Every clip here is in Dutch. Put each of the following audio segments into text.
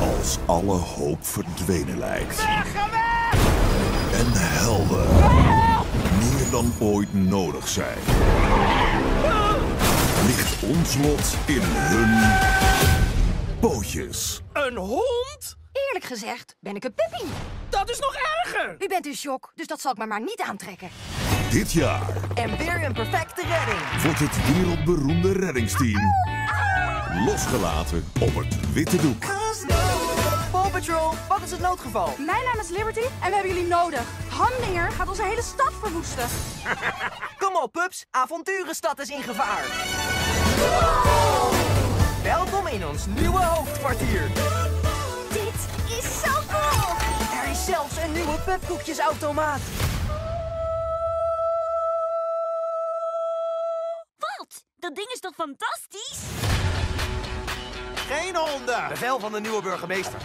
Als alle hoop verdwenen lijkt. En helden meer dan ooit nodig zijn. Ligt ons lot in hun pootjes. Een hond? Eerlijk gezegd ben ik een puppy. Dat is nog erger! U bent in shock, dus dat zal ik me maar niet aantrekken. Dit jaar En weer een perfecte redding. wordt het wereldberoemde reddingsteam losgelaten op het witte doek. Paw Patrol, wat is het noodgeval? Mijn naam is Liberty en we hebben jullie nodig. Hamdinger gaat onze hele stad verwoesten. Op, pups. Avonturenstad is in gevaar. Welkom in ons nieuwe hoofdkwartier. Dit is zo cool! Er is zelfs een nieuwe pupkoekjesautomaat. Wat? Dat ding is toch fantastisch? Geen honden! Bevel van de nieuwe burgemeester.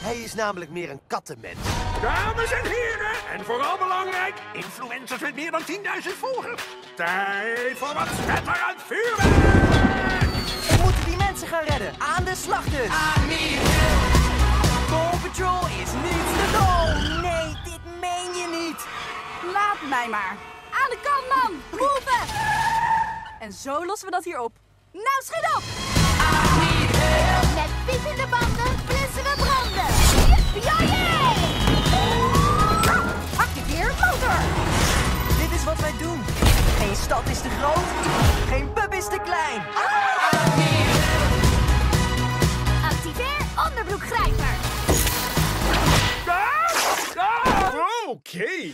Hij is namelijk meer een kattenmens. Dames en heren, en vooral belangrijk, influencers met meer dan 10.000 volgers. Tijd voor wat spetterend vuurwerk! We moeten die mensen gaan redden. Aan de slag dus. Paw Patrol is niet te doen. Nee, dit meen je niet. Laat mij maar. Aan de kant, man! Move! En zo lossen we dat hier op. Nou, schiet op! Met piepende banden blussen we branden. Activeer Geen pub is te klein. Activeer onderbroekgrijper. Ah! Ah! Oké.